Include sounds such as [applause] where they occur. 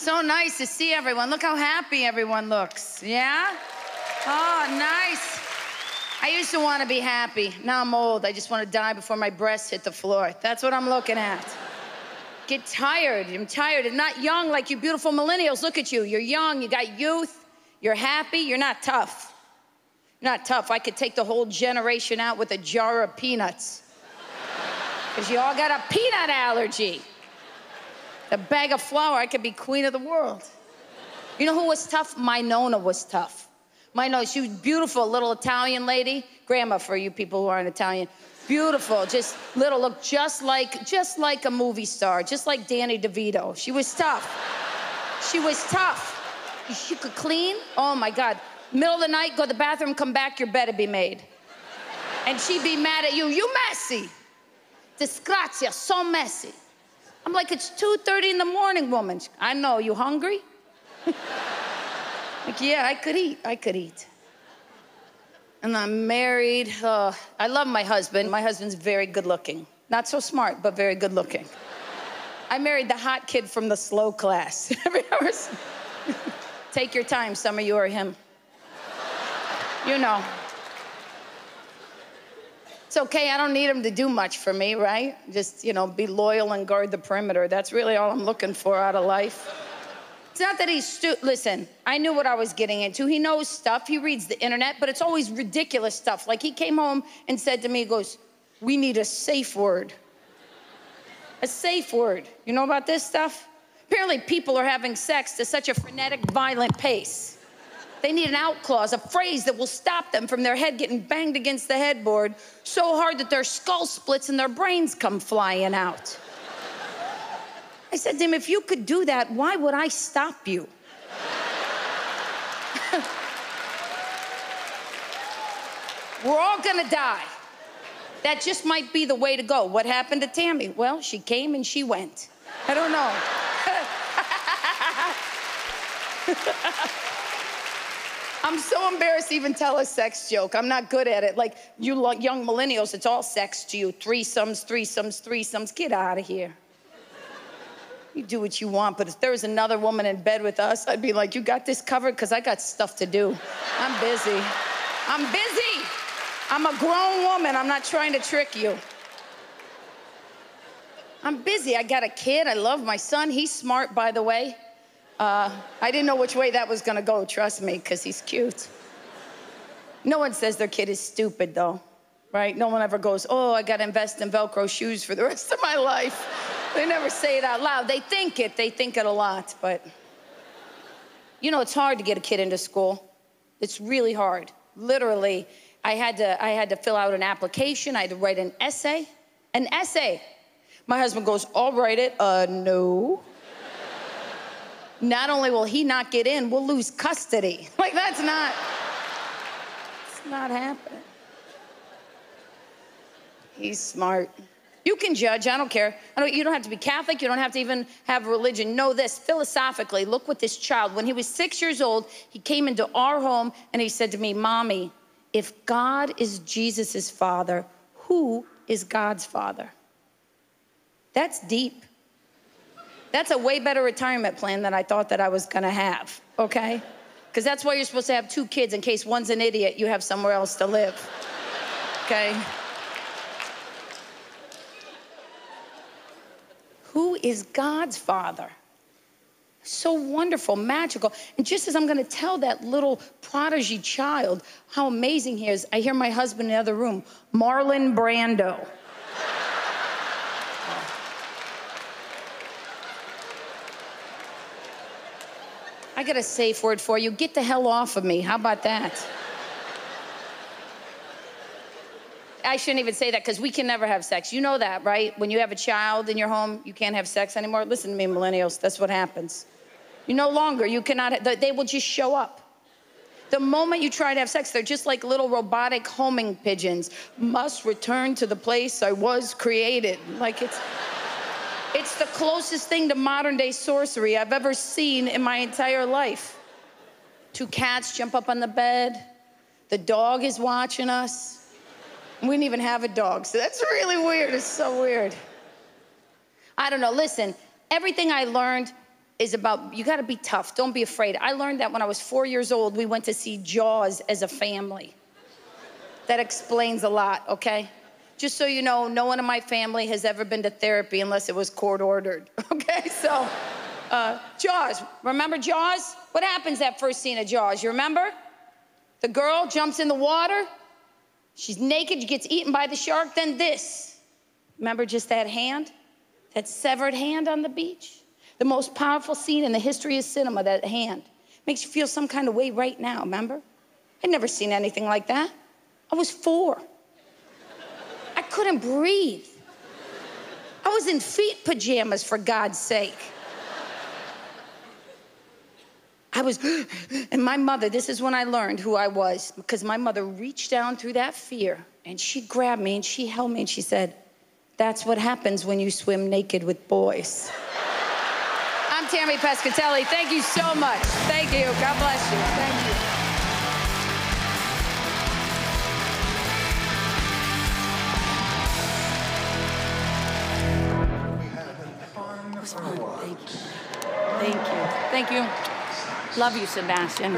So nice to see everyone. Look how happy everyone looks. Yeah? Oh, nice. I used to want to be happy. Now I'm old. I just want to die before my breasts hit the floor. That's what I'm looking at. Get tired. I'm tired. I'm not young like you beautiful millennials. Look at you. You're young. You got youth. You're happy. You're not tough. You're not tough. I could take the whole generation out with a jar of peanuts. Because you all got a peanut allergy. A bag of flour, I could be queen of the world. You know who was tough? My Nona was tough. My Nona, she was beautiful, little Italian lady. Grandma for you people who aren't Italian. Beautiful, just little, look just like, just like a movie star, just like Danny DeVito. She was tough. She was tough. She could clean. Oh my God. Middle of the night, go to the bathroom, come back, your bed would be made. And she'd be mad at you. You messy. Disgrazia, so messy. I'm like, it's 2.30 in the morning, woman. I know, you hungry? [laughs] like, yeah, I could eat, I could eat. And I'm married. Uh, I love my husband. My husband's very good looking. Not so smart, but very good looking. I married the hot kid from the slow class. [laughs] [laughs] Take your time, some of you are him. You know. It's okay, I don't need him to do much for me, right? Just, you know, be loyal and guard the perimeter. That's really all I'm looking for out of life. It's not that he's stu- listen, I knew what I was getting into. He knows stuff, he reads the internet, but it's always ridiculous stuff. Like he came home and said to me, he goes, We need a safe word. A safe word. You know about this stuff? Apparently, people are having sex to such a frenetic, violent pace they need an out clause, a phrase that will stop them from their head getting banged against the headboard so hard that their skull splits and their brains come flying out. I said to him, if you could do that, why would I stop you? [laughs] We're all gonna die. That just might be the way to go. What happened to Tammy? Well, she came and she went. I don't know. [laughs] I'm so embarrassed to even tell a sex joke. I'm not good at it. Like you young millennials, it's all sex to you. Threesomes, threesomes, threesomes. Get out of here. You do what you want, but if there was another woman in bed with us, I'd be like, you got this covered? Because I got stuff to do. I'm busy. I'm busy. I'm a grown woman. I'm not trying to trick you. I'm busy. I got a kid. I love my son. He's smart, by the way. Uh, I didn't know which way that was gonna go, trust me, because he's cute. No one says their kid is stupid, though, right? No one ever goes, oh, I gotta invest in Velcro shoes for the [laughs] rest of my life. They never say it out loud. They think it, they think it a lot, but you know, it's hard to get a kid into school. It's really hard. Literally, I had to, I had to fill out an application, I had to write an essay. An essay. My husband goes, I'll write it. Uh, no not only will he not get in, we'll lose custody. [laughs] Like, that's not, it's not happening. He's smart. You can judge, I don't care. I don't, you don't have to be Catholic, you don't have to even have religion. Know this philosophically. Look what this child, when he was six years old, he came into our home and he said to me, Mommy, if God is Jesus' father, who is God's father? That's deep. That's a way better retirement plan than I thought that I was gonna have, okay? Because that's why you're supposed to have two kids in case one's an idiot, you have somewhere else to live, okay? Who is God's father? So wonderful, magical. And just as I'm gonna tell that little prodigy child how amazing he is, I hear my husband in the other room, Marlon Brando. I got a safe word for you. Get the hell off of me. How about that? I shouldn't even say that because we can never have sex. You know that, right? When you have a child in your home, you can't have sex anymore. Listen to me, millennials. That's what happens. You no longer, you cannot, they will just show up. The moment you try to have sex, they're just like little robotic homing pigeons. Must return to the place I was created. Like it's. It's the closest thing to modern day sorcery I've ever seen in my entire life. Two cats jump up on the bed. The dog is watching us. We didn't even have a dog, so that's really weird. It's so weird. I don't know. Listen, everything I learned is about you got to be tough. Don't be afraid. I learned that when I was four years old. We went to see Jaws as a family. That explains a lot, okay? Just so you know, no one in my family has ever been to therapy unless it was court ordered, [laughs] okay? So, uh, Jaws. Remember Jaws? What happens that first scene of Jaws? You remember? The girl jumps in the water. She's naked, She gets eaten by the shark. Then this. Remember just that hand? That severed hand on the beach? The most powerful scene in the history of cinema, that hand. Makes you feel some kind of way right now, remember? I'd never seen anything like that. I was four. Couldn't breathe. I was in feet pajamas, for God's sake. I was, [gasps] and my mother, this is when I learned who I was, because my mother reached down through that fear and she grabbed me and she held me and she said, That's what happens when you swim naked with boys. I'm Tammy Pescatelli. Thank you so much. Thank you. God bless you. Thank you. Thank you. Thank you. Thank you. Love you, Sebastian.